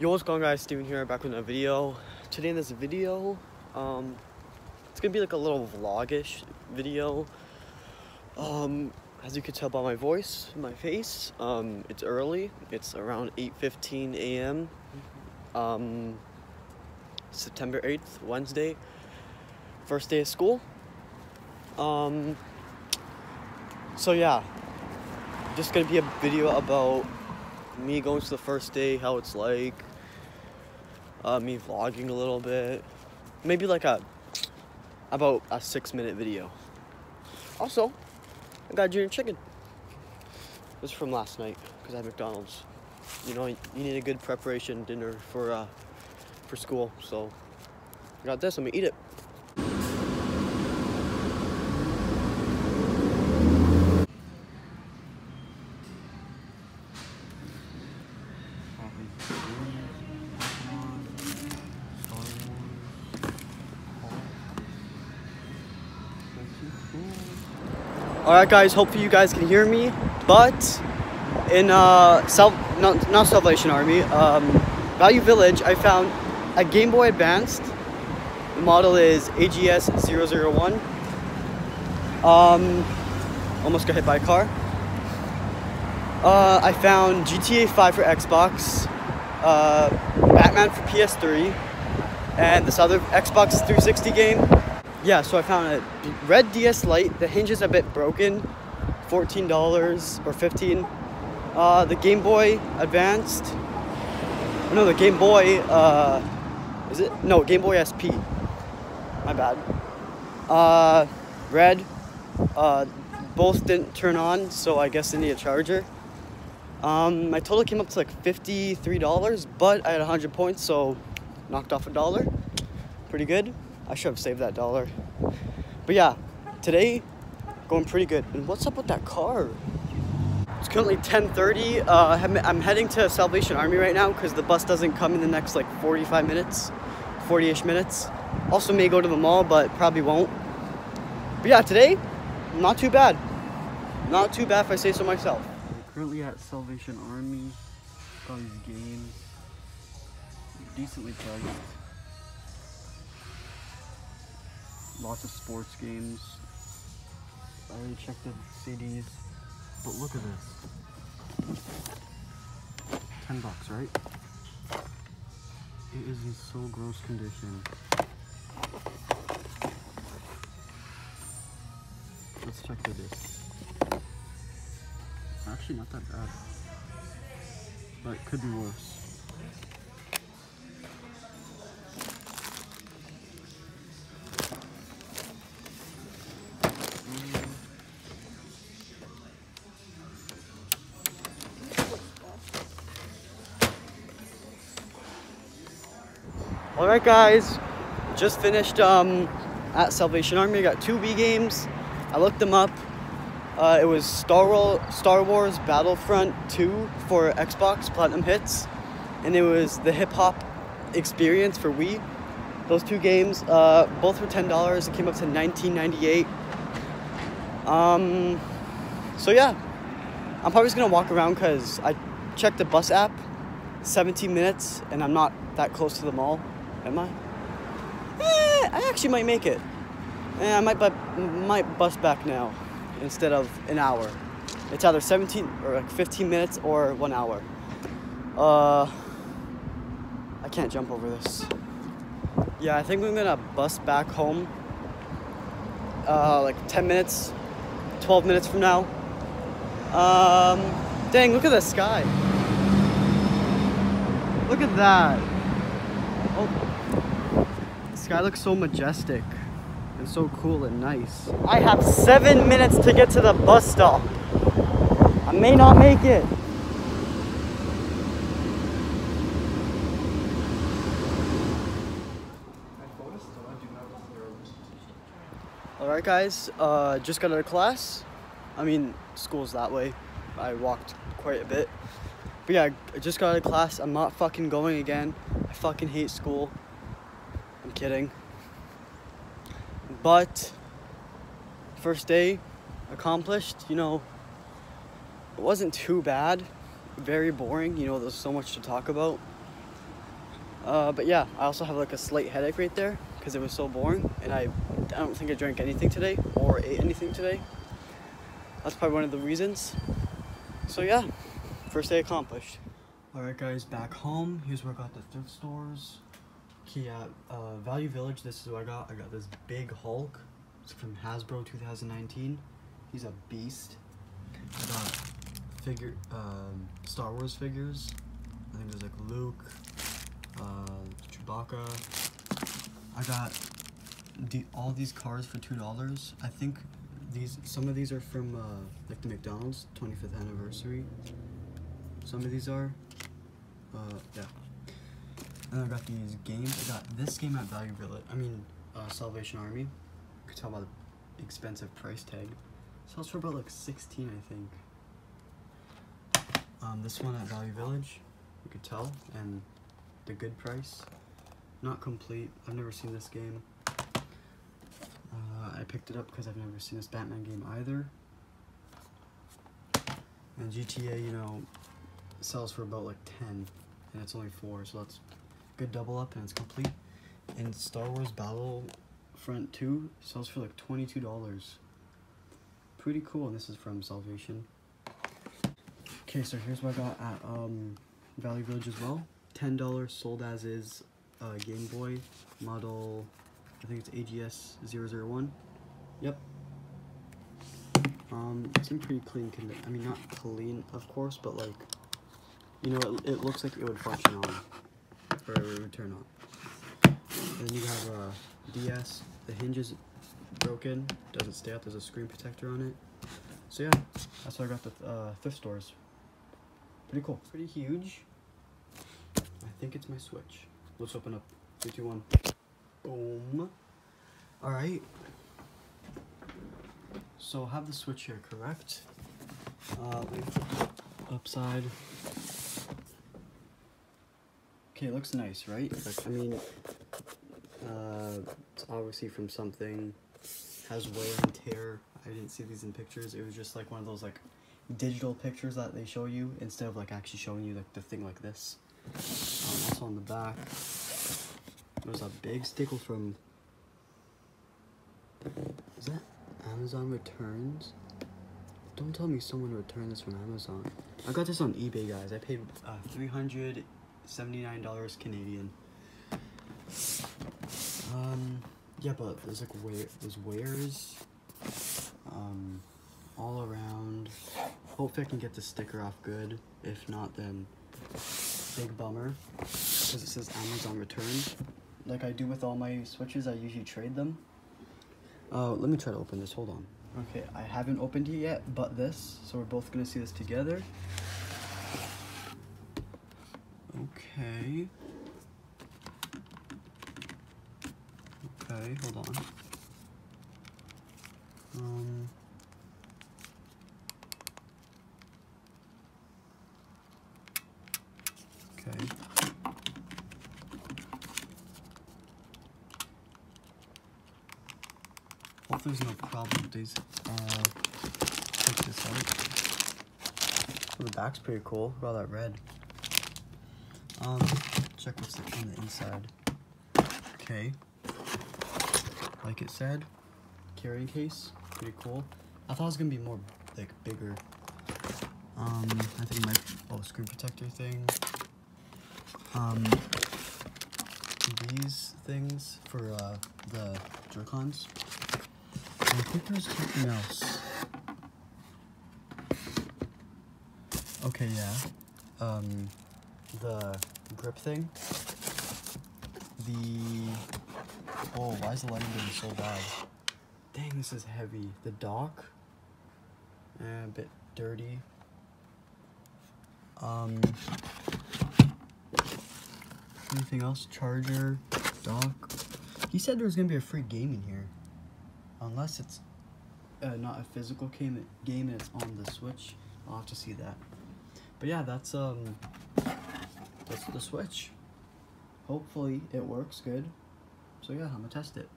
Yo, what's going on guys? Steven here, back with another video. Today in this video, um, it's gonna be like a little vlogish video. Um, as you can tell by my voice, my face, um, it's early. It's around 8.15 a.m. Um, September 8th, Wednesday. First day of school. Um, so yeah, just gonna be a video about me going to the first day, how it's like, uh, me vlogging a little bit, maybe like a about a six minute video. Also, I got junior chicken. This is from last night because I had McDonald's. You know, you need a good preparation dinner for uh, for school, so I got this. I'm gonna eat it. Alright guys, hopefully you guys can hear me. But in uh South not not Salvation Army, um Value Village I found a Game Boy Advanced. The model is AGS 001. Um almost got hit by a car. Uh, I found GTA 5 for Xbox, uh, Batman for PS3, and this other Xbox 360 game yeah, so I found a red DS Lite. The hinge is a bit broken, $14 or 15 uh, The Game Boy Advanced, no, the Game Boy, uh, is it? No, Game Boy SP. My bad. Uh, red. Uh, both didn't turn on, so I guess I need a charger. Um, my total came up to like $53, but I had 100 points, so knocked off a dollar. Pretty good. I should have saved that dollar. But yeah, today going pretty good. And what's up with that car? It's currently 10:30. Uh, I'm heading to Salvation Army right now because the bus doesn't come in the next like 45 minutes, 40-ish minutes. Also may go to the mall, but probably won't. But yeah, today, not too bad. Not too bad if I say so myself. We're currently at Salvation Army. Got these games. Decently priced. Lots of sports games. I already checked the CDs, but look at this. 10 bucks, right? It is in so gross condition. Let's check the disc. Actually, not that bad. But it could be worse. All right, guys, just finished um, at Salvation Army. Got two Wii games. I looked them up. Uh, it was Star Wars, Star Wars Battlefront 2 for Xbox Platinum Hits, and it was the Hip Hop Experience for Wii. Those two games, uh, both were ten dollars. It came up to 19.98. Um, so yeah, I'm probably just gonna walk around because I checked the bus app, 17 minutes, and I'm not that close to the mall. Am I? Eh, I actually might make it. Eh, I might, but might bus back now instead of an hour. It's either 17 or like 15 minutes or one hour. Uh, I can't jump over this. Yeah, I think I'm gonna bus back home. Uh, like 10 minutes, 12 minutes from now. Um, dang, look at the sky. Look at that. Sky looks so majestic and so cool and nice. I have seven minutes to get to the bus stop. I may not make it. Alright guys, uh, just got out of class. I mean, school's that way. I walked quite a bit. But yeah, I just got out of class. I'm not fucking going again. I fucking hate school. Kidding. But first day accomplished, you know, it wasn't too bad. Very boring, you know, there's so much to talk about. Uh, but yeah, I also have like a slight headache right there because it was so boring, and I, I don't think I drank anything today or ate anything today. That's probably one of the reasons. So yeah, first day accomplished. All right, guys, back home. Here's where I got the thrift stores. At uh, Value Village, this is what I got. I got this big Hulk. It's from Hasbro 2019. He's a beast. I got figure um, Star Wars figures. I think there's like Luke, uh, Chewbacca. I got the, all these cars for two dollars. I think these some of these are from uh, like the McDonald's 25th anniversary. Some of these are. Uh, yeah. And I got these games. I got this game at Value Village. I mean, uh, Salvation Army. You could tell by the expensive price tag. Sells for about like 16, I think. Um, this one at Value Village, you could tell, and the good price. Not complete. I've never seen this game. Uh, I picked it up because I've never seen this Batman game either. And GTA, you know, sells for about like 10, and it's only 4, so that's good double up, and it's complete. And Star Wars Battlefront 2 sells for like $22. Pretty cool, and this is from Salvation. Okay, so here's what I got at um, Value Village as well. $10 sold as is uh, Game Boy model, I think it's AGS 001. Yep. Um, it's in pretty clean condition. I mean, not clean, of course, but like, you know, it, it looks like it would function on, or it would turn on. Then you have a uh, DS. The hinge is broken, doesn't stay up. There's a screen protector on it. So yeah, that's why I got the uh, thrift stores. Pretty cool. Pretty huge. I think it's my Switch. Let's open up. 3, 2, 1. Boom. Alright. So I have the Switch here, correct? Uh, let me flip it upside. Okay, it looks nice, right? Like, I mean, uh, it's obviously from something, has wear and tear. I didn't see these in pictures. It was just like one of those like digital pictures that they show you instead of like actually showing you like the thing like this. Um, also on the back, there's a big sticker from, is that Amazon Returns? Don't tell me someone returned this from Amazon. I got this on eBay, guys. I paid uh, $379 Canadian. Um, yeah, but there's like where there's wares, um, all around. Hopefully I can get the sticker off good. If not, then big bummer. Because it says Amazon returned. Like I do with all my switches, I usually trade them. Uh, let me try to open this, hold on. Okay, I haven't opened it yet, but this. So we're both gonna see this together. Okay. Okay, hold on. Um... Okay. Hope there's no problem with these. Uh, take this out. Oh, the back's pretty cool. Look at all that red. Um, check what's on the inside. Okay. Like it said, carrying case, pretty cool. I thought it was gonna be more like bigger. Um, I think my oh screen protector thing um, these things for uh, the Joy-Cons. I think there's something else. Okay, yeah. Um, the grip thing. The... Oh, why is the lighting getting so bad? Dang, this is heavy. The dock. Eh, a bit dirty. Um, Anything else? Charger, dock. He said there was gonna be a free game in here, unless it's uh, not a physical game. Game and it's on the Switch. I'll have to see that. But yeah, that's um, that's the Switch. Hopefully it works good. So yeah, I'm gonna test it.